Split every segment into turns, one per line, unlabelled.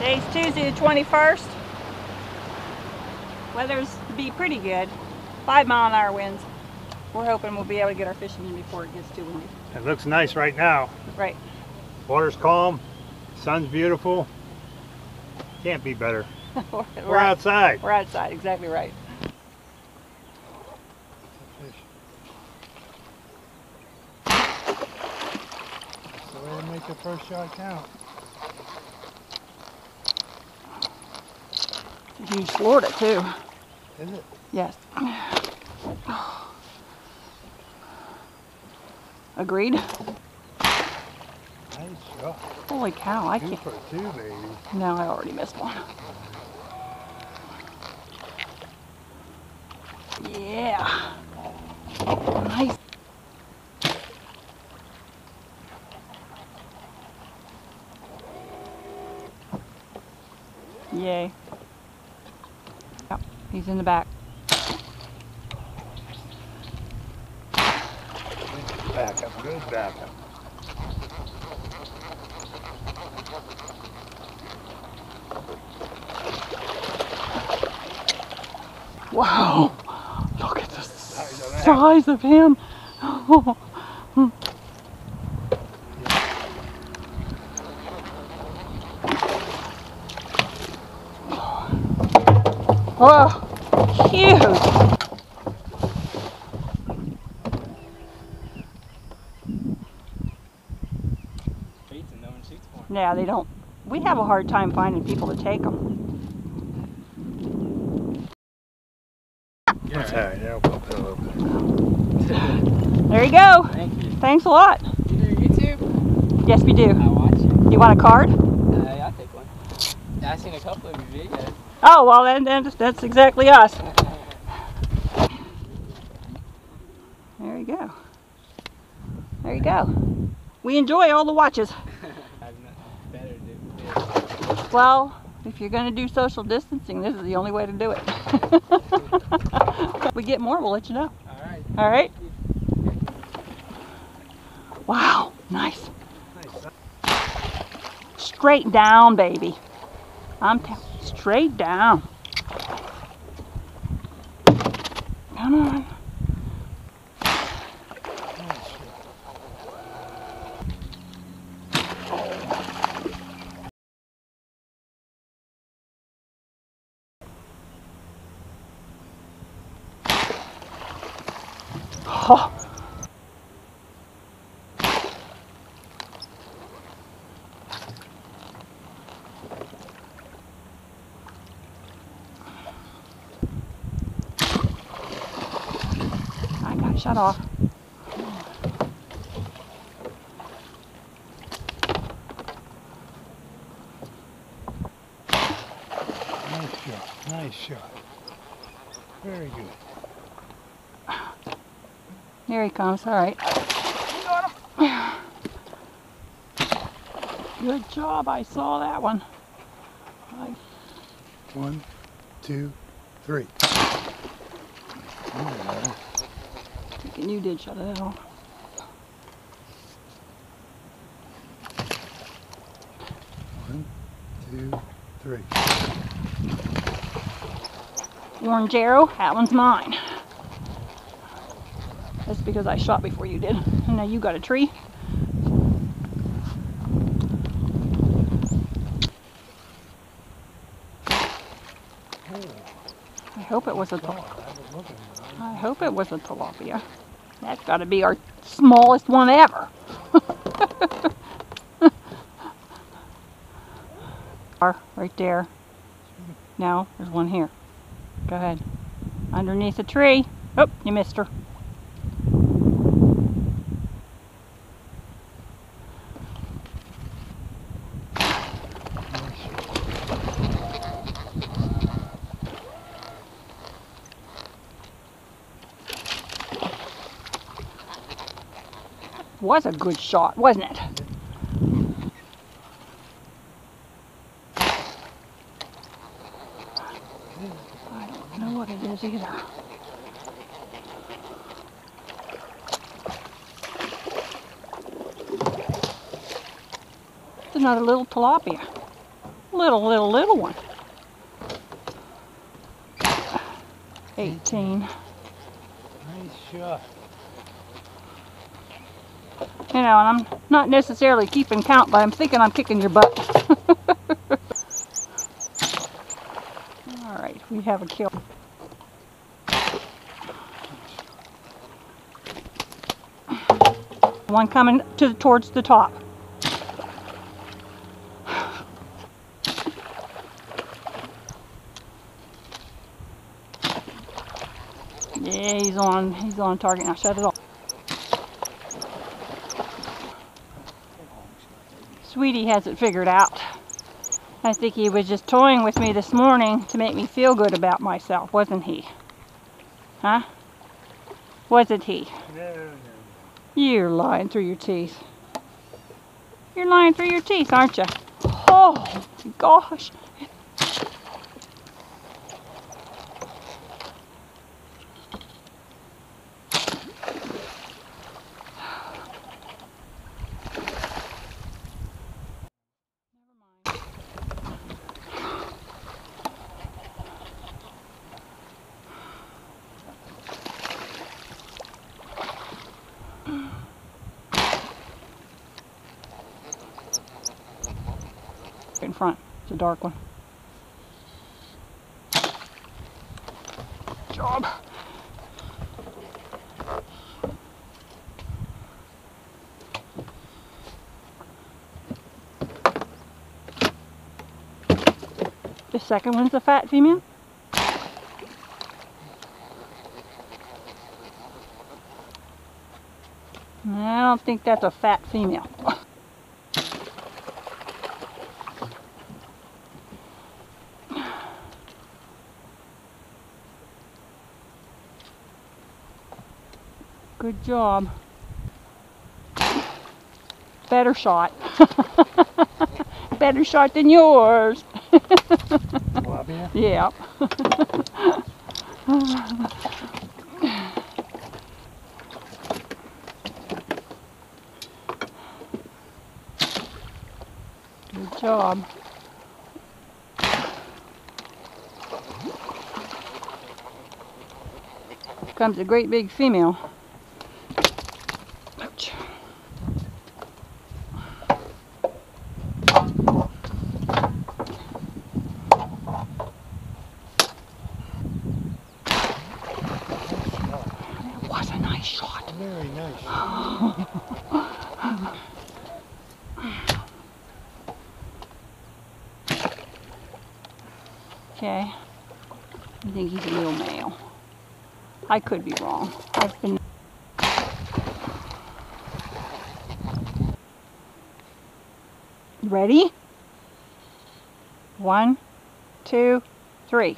Today's Tuesday the 21st. Weather's to be pretty good. Five mile an hour winds. We're hoping we'll be able to get our fishing in before it gets too windy.
It looks nice right now.
Right.
Water's calm, sun's beautiful. Can't be better.
we're,
We're outside.
We're outside, exactly right.
That's the way to make the first shot count.
It's a huge Florida too.
Is it?
Yes. Agreed.
Nice shot.
Holy cow, I can't.
for two, baby.
No, I already missed one. Yeah. Nice. Yay. He's in the back.
Back up, good back up.
Wow. Look at the
Size of that.
size of him. Oh. Oh, huge.
Beats and no one shoots for 'em.
Yeah, they don't. We have a hard time finding people to take them.
That's all right. Yeah, we'll put a little bit.
There you go.
Thank you.
Thanks a lot.
You do YouTube?
Yes, we do.
I watch it.
You want a card?
Uh, yeah, I'll take one. I've seen a couple of your videos.
Oh, well, then, then that's exactly us. There you go. There you go. We enjoy all the watches.
I have nothing better to do with this.
Well, if you're going to do social distancing, this is the only way to do it. if we get more, we'll let you know.
Alright.
All right? Wow, nice. Straight down, baby. I'm t- straight down. Come on. Oh. Shut off.
Nice shot. Nice shot. Very good.
Here he comes. All right. Good job. I saw that one. I,
One, two, three.
You did shut it off.
One, two, three.
Orange arrow. That one's mine. That's because I shot before you did. And now you got a tree. I hope it was a tilapia.
I.
I hope it was a tilapia. That's got to be our smallest one ever. Right there. No, there's one here. Go ahead. Underneath the tree. Oh, you missed her. Was a good shot, wasn't it? I don't know what it is either. It's another little tilapia. Little, little, little one. 18.
Nice shot.
You know, and I'm not necessarily keeping count, but I'm thinking I'm kicking your butt. All right, we have a kill. One coming to towards the top. Yeah, he's on. He's on target now. Shut it off. Sweetie has it figured out. I think he was just toying with me this morning to make me feel good about myself, wasn't he? Huh? Wasn't he?
No, no.
You're lying through your teeth. You're lying through your teeth, aren't you? Oh, gosh. in front. It's a dark one. Job. The second one's a fat female? I don't think that's a fat female. Good job. Better shot. Better shot than yours. Yeah. Good job. Comes a great big female. Nice shot.
Very nice.
Okay. I think he's a little male. I could be wrong. I've been. Ready? One, two, three.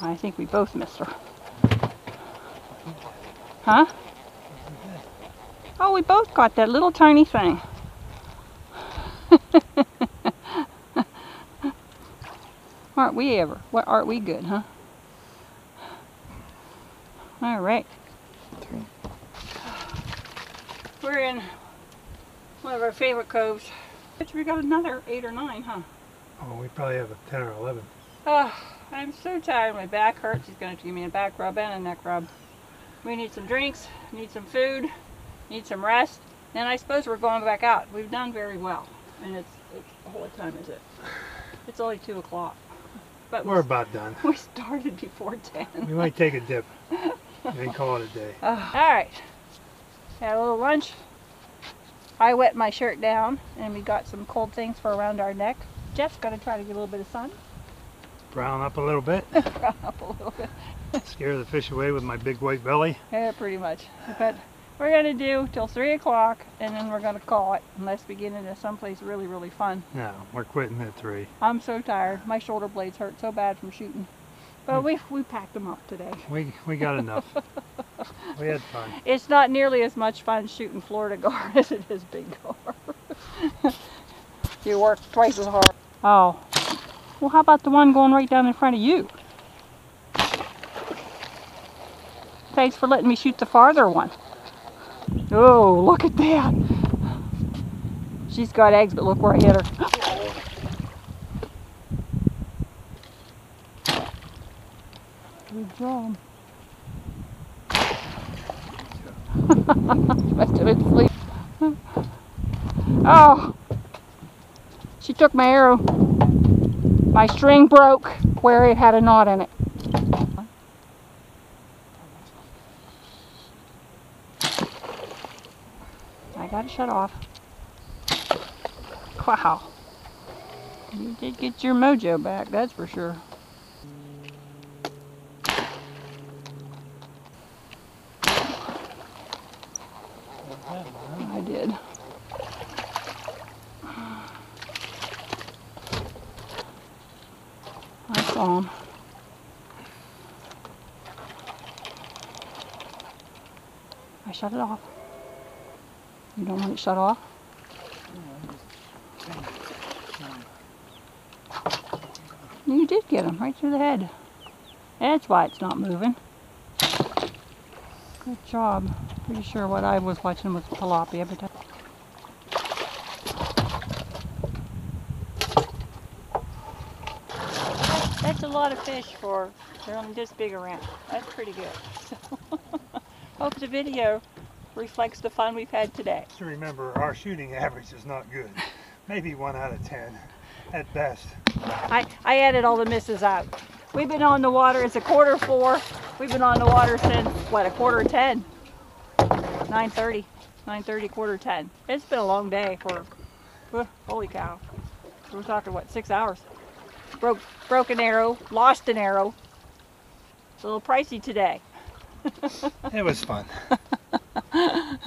I think we both missed her. Huh? Oh, we both got that little tiny thing. aren't we ever? What aren't we good, huh? All right. We're in one of our favorite coves. Bet you we got another eight or nine, huh?
Oh, we probably have a 10 or 11.
Oh, I'm so tired. My back hurts. He's going to give me a back rub and a neck rub. We need some drinks, need some food, need some rest. And I suppose we're going back out. We've done very well. And it's, it's what time is it? It's only 2 o'clock. But we,
We're about done.
we started before 10.
We might take a dip and call it a day.
Uh, all right. Had a little lunch. I wet my shirt down, and we got some cold things for around our neck. Jeff's gonna try to get a little bit of sun.
Brown up a little bit.
Brown up a little bit.
Scare the fish away with my big white belly.
Yeah, pretty much. But we're gonna do till three o'clock, and then we're gonna call it unless we get into someplace really, really fun.
No, we're quitting at 3.
I'm so tired. My shoulder blades hurt so bad from shooting. But we we packed them up today.
We, we got enough. we had fun.
It's not nearly as much fun shooting Florida gar as it is big gar. you work twice as hard. Oh. Well, how about the one going right down in front of you? Thanks for letting me shoot the farther one. Oh, look at that. She's got eggs, but look where I hit her. Good job. Must have been asleep. Oh, she took my arrow. My string broke where it had a knot in it. I got it shut off. Wow. You did get your mojo back, that's for sure. I did. Him. I shut it off. You don't want it shut off? You did get him right through the head. That's why it's not moving. Good job. Pretty sure what I was watching was tilapia, but I- that's a lot of fish for they're only this big around. That's pretty good. So, hope the video reflects the fun we've had today.
to remember our shooting average is not good. Maybe one out of ten at best.
I, I added all the misses out. We've been on the water, it's a quarter four. We've been on the water since, what, a quarter ten? 9.30, 9.30, quarter ten. It's been a long day for, uh, holy cow. We're talking, what, six hours? broke, broke an arrow, lost an arrow. It's a little pricey today.
it was fun.